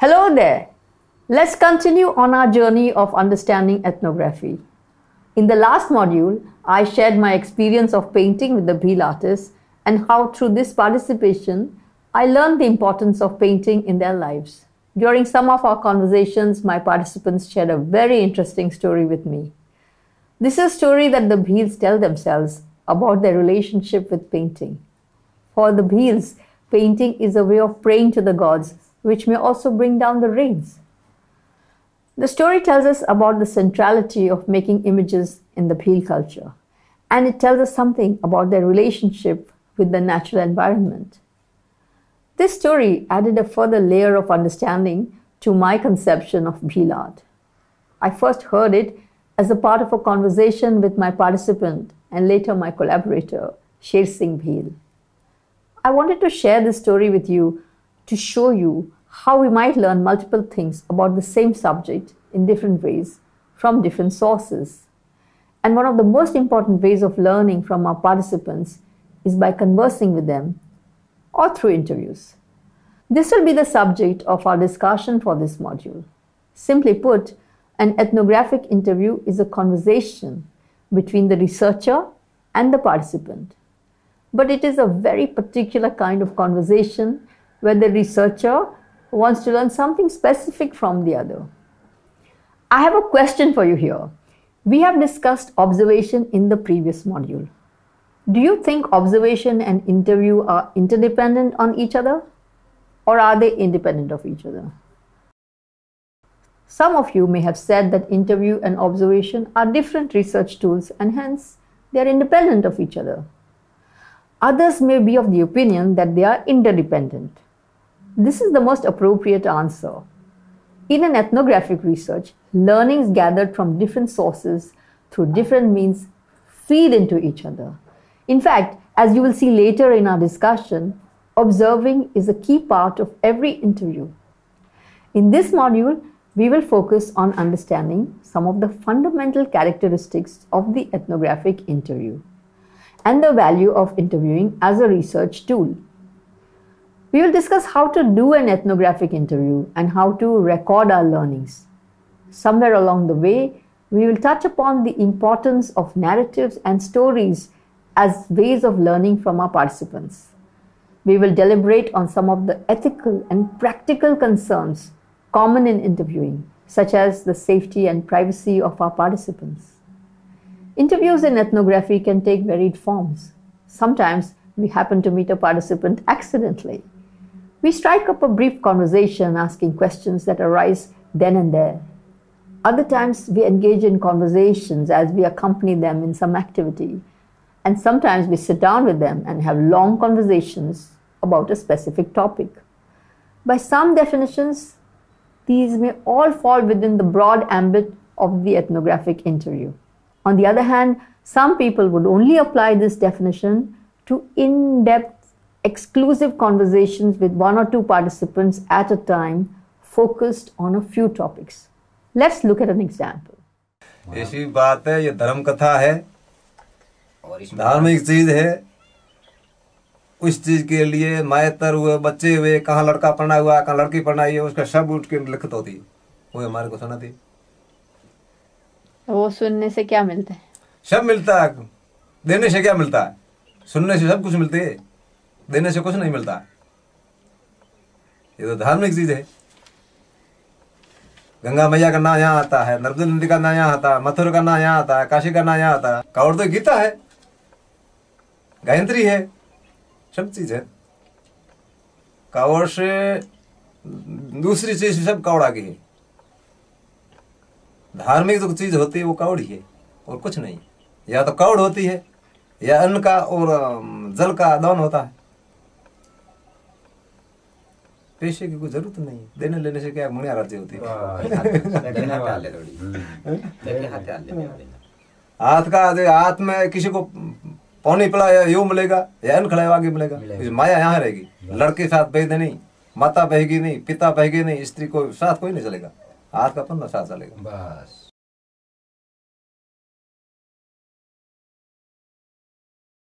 Hello there. Let's continue on our journey of understanding ethnography. In the last module, I shared my experience of painting with the Bhil artists and how through this participation, I learned the importance of painting in their lives. During some of our conversations, my participants shared a very interesting story with me. This is a story that the Bhils tell themselves about their relationship with painting. For the Bhils, painting is a way of praying to the gods, which may also bring down the rains. The story tells us about the centrality of making images in the Bhil culture, and it tells us something about their relationship with the natural environment. This story added a further layer of understanding to my conception of Bhil art. I first heard it as a part of a conversation with my participant and later my collaborator, Sher Singh Bhil. I wanted to share this story with you to show you how we might learn multiple things about the same subject in different ways from different sources. And one of the most important ways of learning from our participants is by conversing with them or through interviews. This will be the subject of our discussion for this module. Simply put, an ethnographic interview is a conversation between the researcher and the participant. But it is a very particular kind of conversation where the researcher wants to learn something specific from the other. I have a question for you here. We have discussed observation in the previous module. Do you think observation and interview are interdependent on each other? Or are they independent of each other? Some of you may have said that interview and observation are different research tools and hence they are independent of each other. Others may be of the opinion that they are interdependent. This is the most appropriate answer. In an ethnographic research, learnings gathered from different sources through different means feed into each other. In fact, as you will see later in our discussion, observing is a key part of every interview. In this module, we will focus on understanding some of the fundamental characteristics of the ethnographic interview and the value of interviewing as a research tool. We will discuss how to do an ethnographic interview and how to record our learnings. Somewhere along the way, we will touch upon the importance of narratives and stories as ways of learning from our participants. We will deliberate on some of the ethical and practical concerns common in interviewing, such as the safety and privacy of our participants. Interviews in ethnography can take varied forms. Sometimes we happen to meet a participant accidentally. We strike up a brief conversation asking questions that arise then and there. Other times we engage in conversations as we accompany them in some activity. And sometimes we sit down with them and have long conversations about a specific topic. By some definitions, these may all fall within the broad ambit of the ethnographic interview. On the other hand, some people would only apply this definition to in depth exclusive conversations with one or two participants at a time focused on a few topics. Let's look at an example. ऐसी बात है ये धर्म कथा है धार्मिक चीज़ है। उस चीज़ के लिए मायतर हुए बच्चे हुए कहाँ लड़का पढ़ना हुआ कहाँ लड़की पढ़नाई है उसका सब उठ के लिखित होती है। वो हमारे को सुनाती वो सुनने से क्या मिलता है? सब मिलता है। देने से क्या मिलता है? सुनने से सब कुछ मिलते है। देने से कुछ नहीं मिलता। ये तो धार्मिक चीज़ है। गंगा मैया का नाम यहाँ आता है, नर्मदा नदी का नाम यहाँ आता है मथुर का नाम यहाँ आता है काशी का नाम यहाँ आता है कावड़ तो गीता है, गायत्री है, सब चीज़ है। कावड़ से दूसरी चीज़ सब कावड़ आगे है। धार्मिक जो चीज़ होती है वो कावड़ ही है, और कुछ नहीं। या तो कावड़ होती है, या अन्न का और जल का दान होता है। पैसे की कोई ज़रूरत नहीं देने लेने से क्या मुनिया राज्य होती हाथ का हाथ में किसी को पानी पिलाया यू मिलेगा या अन्न खड़ा आगे मिलेगा। माया यहाँ रहेगी। लड़के साथ बहदे नहीं माता बहेगी नहीं पिता बहेगी नहीं स्त्री को साथ कोई नहीं चलेगा। हाथ का पन्ना साथ चलेगा। बस।